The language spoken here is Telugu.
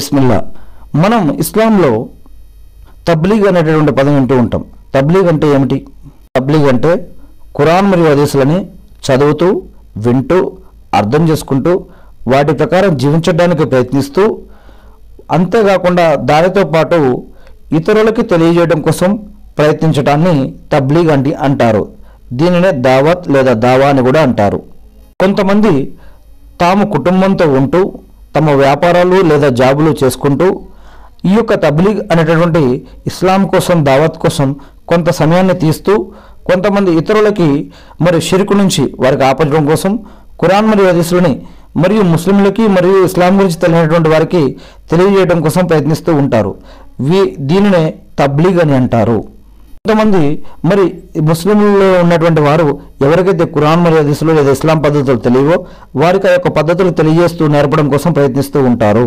బిస్మిల్లా. మనం ఇస్లాంలో తబ్లీగ్ అనేటటువంటి పదం వింటూ ఉంటాం. తబ్లీగ్ అంటే ఏమిటి? తబ్లీగ్ అంటే ఖురాన్ మరియు హదీసులని చదువుతూ వింటూ అర్థం చేసుకుంటూ వాటి ప్రకారం జీవించడానికి ప్రయత్నిస్తూ అంతేకాకుండా దానితో పాటు ఇతరులకి తెలియజేయడం కోసం ప్రయత్నించడాన్ని తబ్లీగ్ అంటే అంటారు. దీనినే దావత్ లేదా దావా అని కూడా అంటారు. కొంతమంది తాము కుటుంబంతో ఉంటూ తమ వ్యాపారాలు లేదా జాబులు చేసుకుంటూ ఈ యొక్క తబ్లీగ్ అనేటటువంటి ఇస్లాం కోసం దావత్ కోసం కొంత సమయాన్ని తీస్తూ కొంతమంది ఇతరులకి మరి షిరుకు నుంచి వారికి ఆపడం కోసం ఖురాన్ మరియు హదీసులని మరియు ముస్లింలకి మరియు ఇస్లాం గురించి తెలియనటువంటి వారికి తెలియజేయడం కోసం ప్రయత్నిస్తూ ఉంటారు. వీ దీనినే తబ్లీగ్ అని అంటారు. కొంతమంది మరి ఈ ముస్లింలలో ఉన్నటువంటి వారు ఎవరికైతే ఖురాన్ మరియు దిశలో లేదా ఇస్లాం పద్ధతులు తెలియవో వారికి ఆ యొక్క పద్ధతులు తెలియజేస్తూ నేర్పడం కోసం ప్రయత్నిస్తూ ఉంటారు.